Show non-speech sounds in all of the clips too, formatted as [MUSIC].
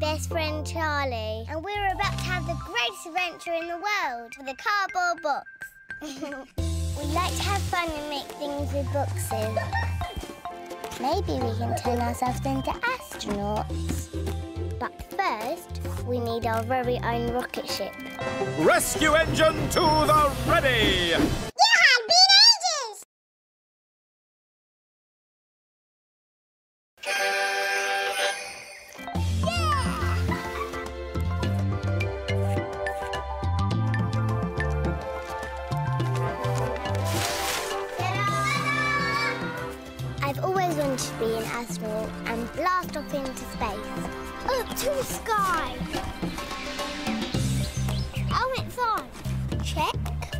best friend Charlie, and we're about to have the greatest adventure in the world with a cardboard box. [LAUGHS] we like to have fun and make things with boxes. Maybe we can turn ourselves into astronauts. But first, we need our very own rocket ship. Rescue engine to the ready! To be an astronaut and blast off into space. Up to the sky. Oh, it's on. Check.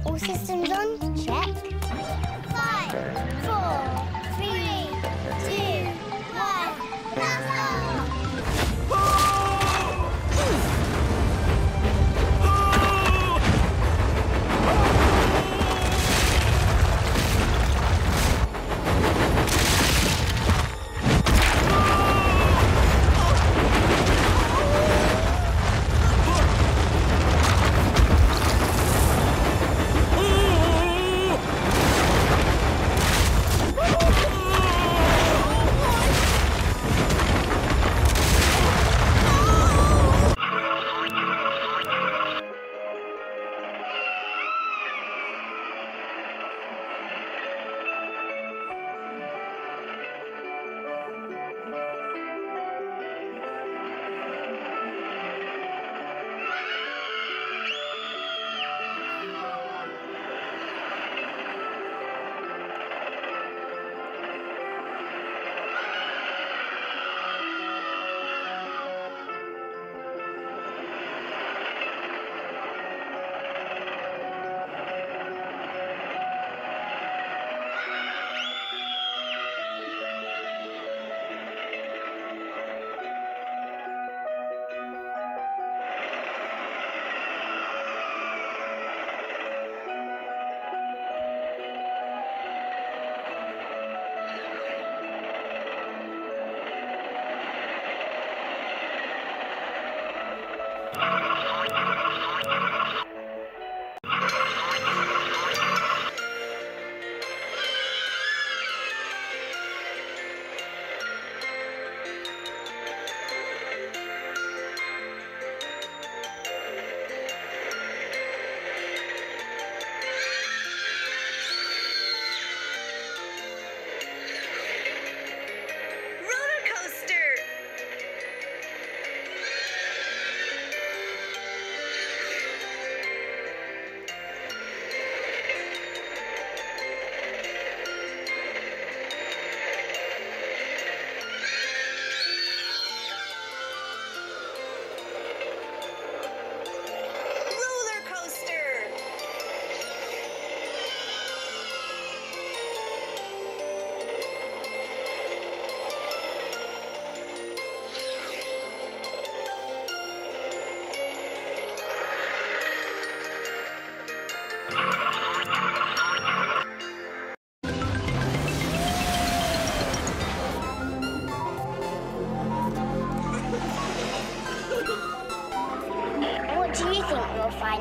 All systems on. Check.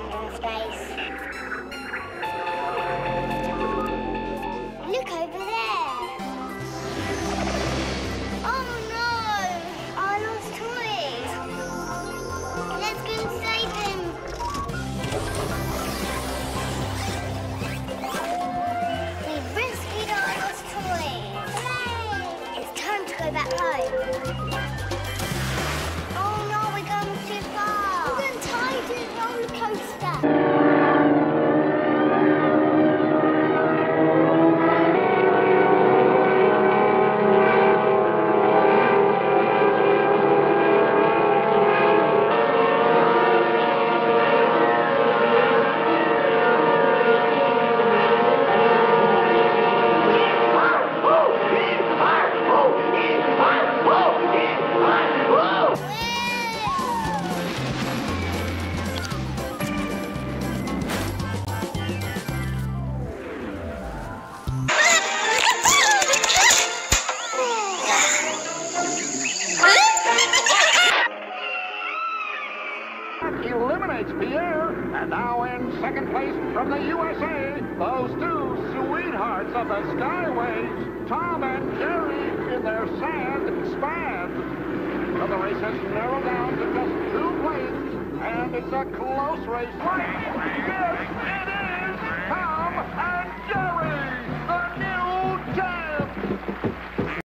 Think we'll find It's Pierre, and now in second place from the USA, those two sweethearts of the Skyways, Tom and Jerry in their sand span. Well, the race has narrowed down to just two places, and it's a close race. Yes, it is Tom and Jerry!